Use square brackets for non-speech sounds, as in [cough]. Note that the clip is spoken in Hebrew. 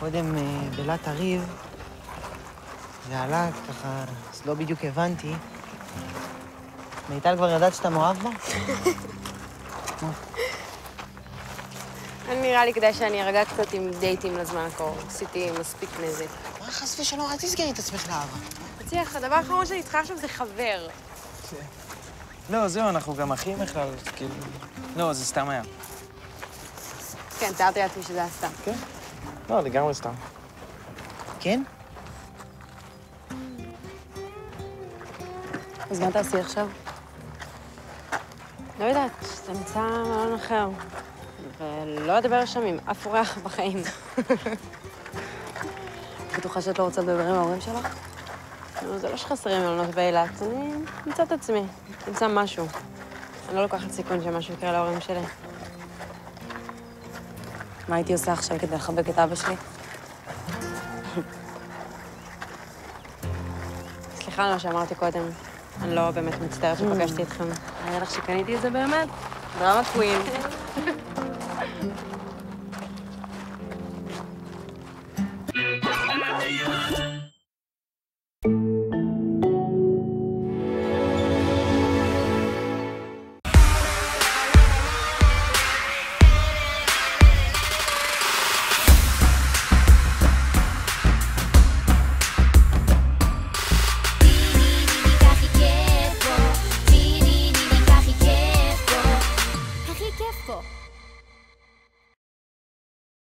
קודם אה, בלהט הריב, זה עלה ככה, אז לא בדיוק הבנתי. מיטל כבר ידעת שאתה מאוהב בה? [laughs] נראה לי כדאי שאני ארגע קצת עם דייטים לזמן הקרוב. עשיתי מספיק נזק. מה חס ושלום, אל תסגרי את עצמך לאהבה. תצליח, הדבר האחרון שאני איתך עכשיו זה חבר. לא, זהו, אנחנו גם אחים בכלל, כאילו... לא, זה סתם היה. כן, תיארתי לעצמי שזה היה סתם. כן? לא, לגמרי סתם. כן? אז מה תעשי עכשיו? לא יודעת, תמצא מלון אחר. ולא אדבר שם עם אף אורח בחיים. בטוחה שאת לא רוצה לדבר עם ההורים שלך? נו, זה לא שחסרים מלונות באילת, אני אמצא את עצמי, אמצא משהו. אני לא לוקחת סיכון שמשהו יקרה להורים שלי. מה הייתי עושה עכשיו כדי לחבק את אבא שלי? סליחה על מה שאמרתי קודם. אני לא באמת מצטערת שפגשתי אתכם. נראה לך שקניתי את זה באמת? דרמה קווין. fearful.